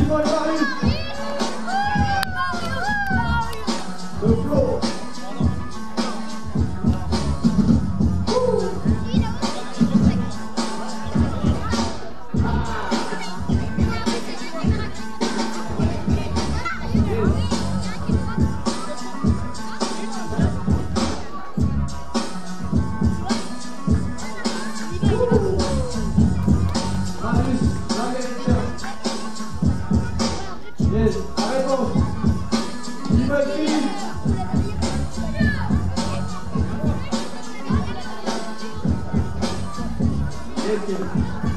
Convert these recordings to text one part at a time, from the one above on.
Everybody! The floor! Спасибо.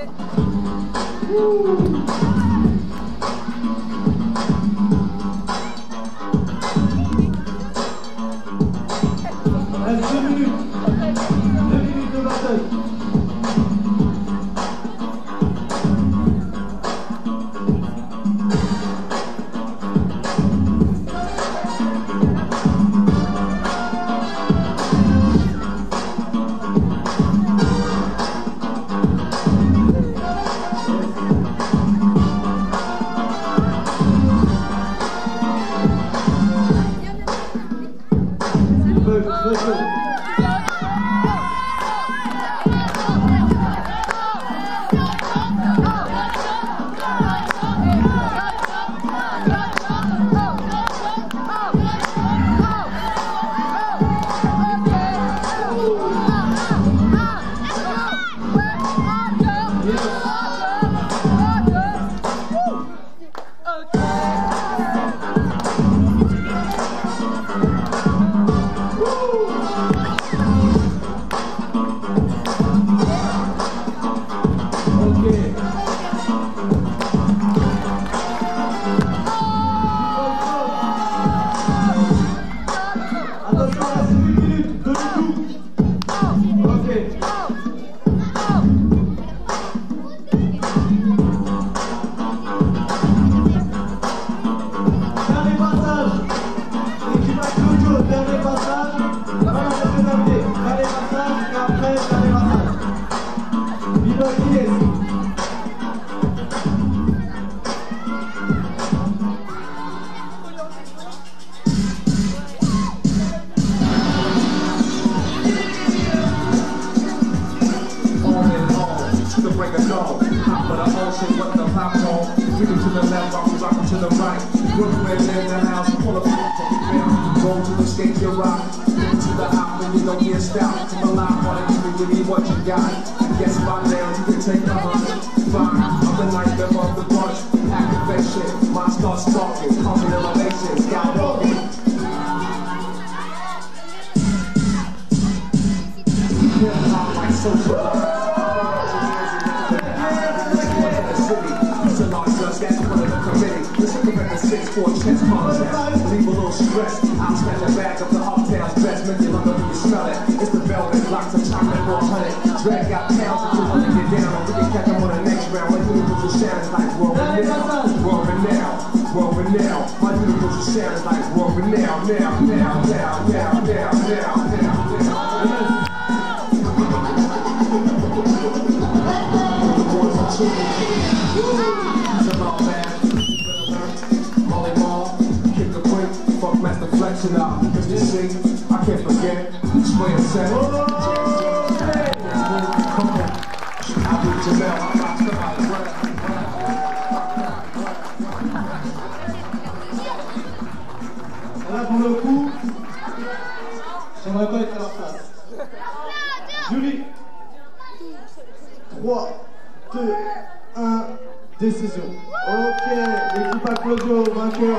Uh! To the break of dawn. For the ocean, what the popcorn. Give it to the left, rock it, rock it to the right. Brooklyn in the house, pull up from the film. Roll to the skate, you rock. Into the hop when you don't get stopped. From the wanna give me, give me what you got. I guess by now you can take a hundred. Fine, I'm the night that of the bunch. Activation, mind starts stalking. Coming elevation, skywalking. Hip hop like social. Four chest contest. Leave a little stress. I'll snatch a bag of the best. You when you smell it. It's the velvet blocks of chocolate for. Drag out pounds to get down. We can catch them on the next round. My universal sound is like world renowned. World renowned. World renowned. My universal sound is like world renowned. Now, now, now, now, now, now, now, now. Flexing up, Mr. C, I can't forget. Come on, Jamel, pour le coup, j'aimerais pas être à leur place. Julie 3, 2, 1, décision. Ok, l'équipe Applaudio, vainqueur.